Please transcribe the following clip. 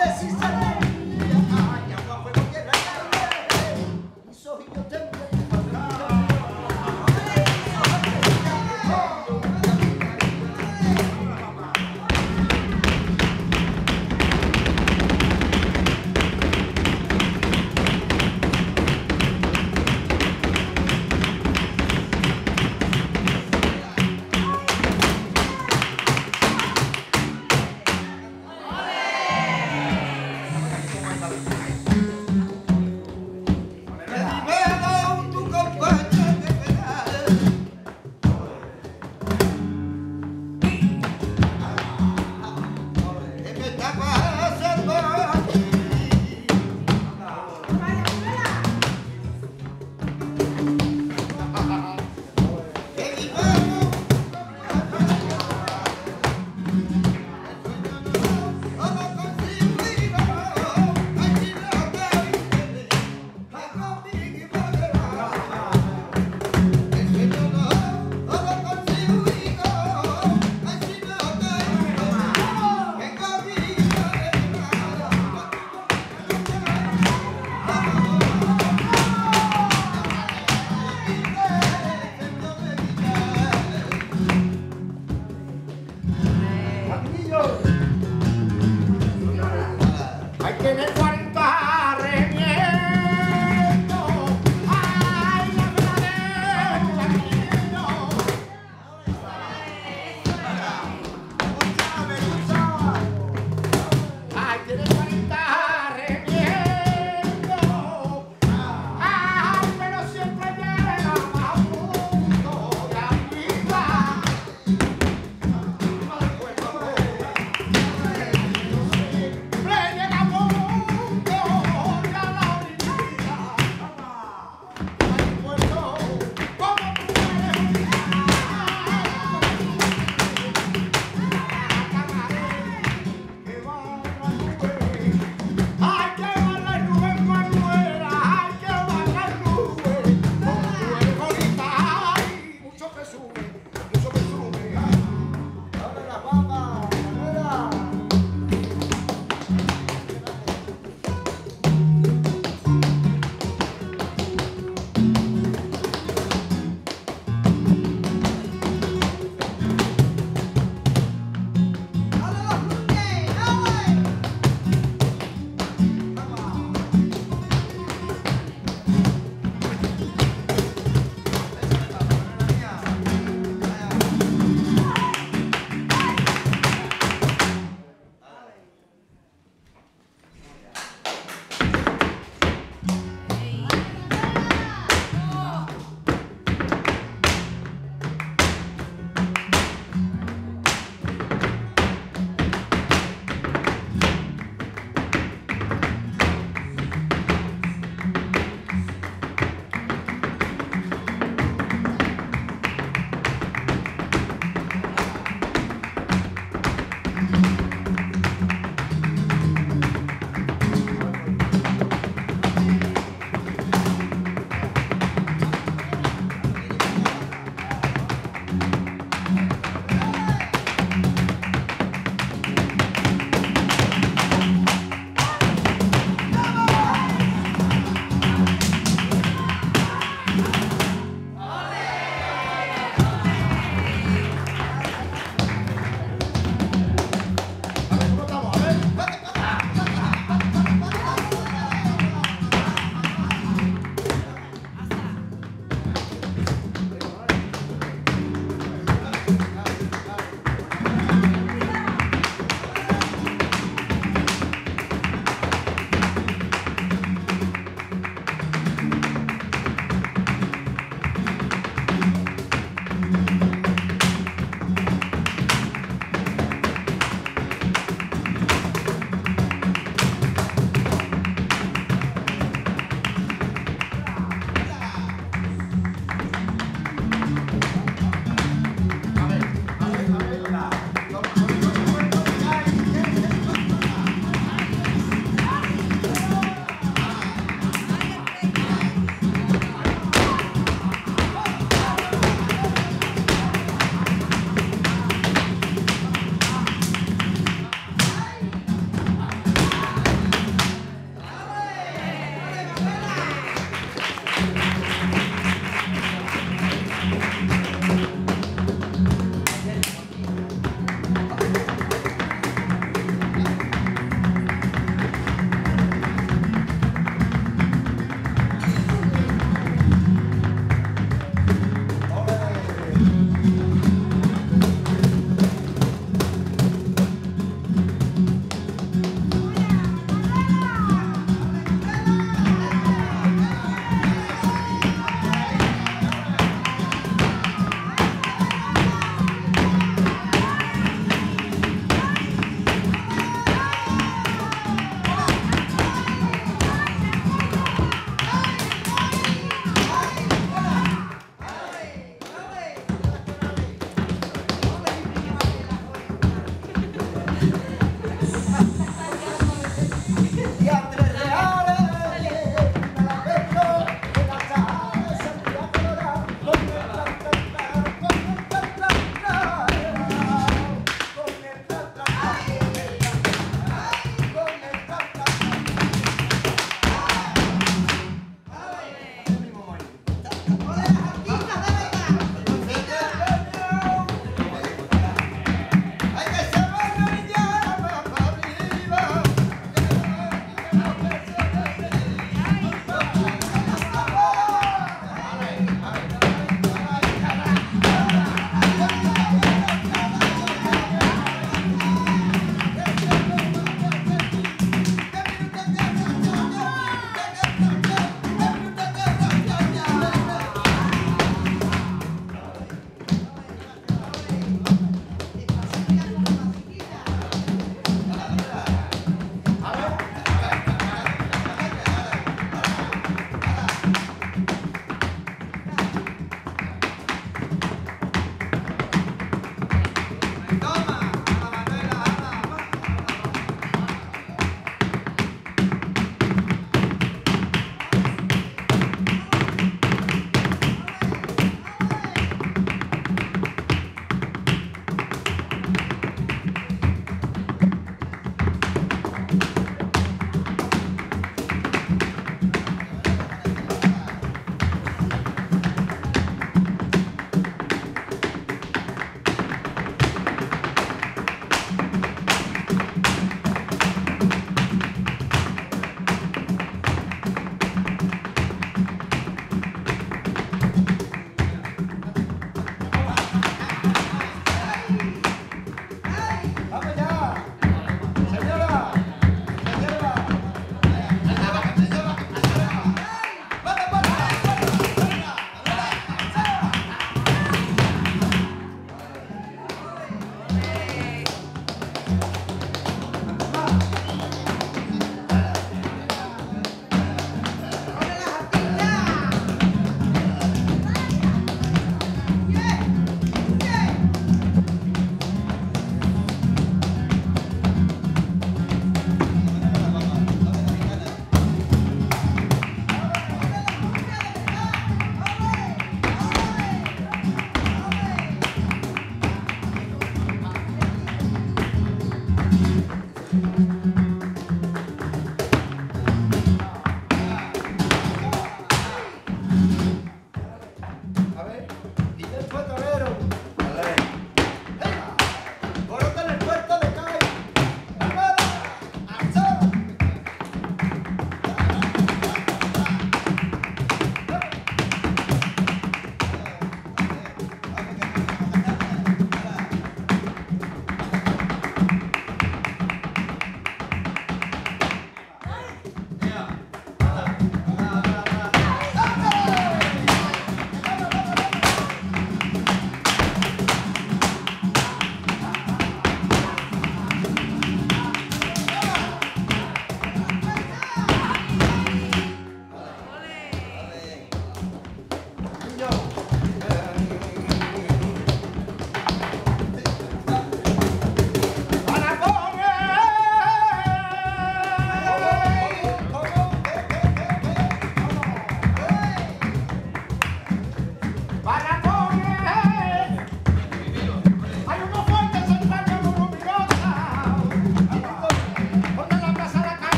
desista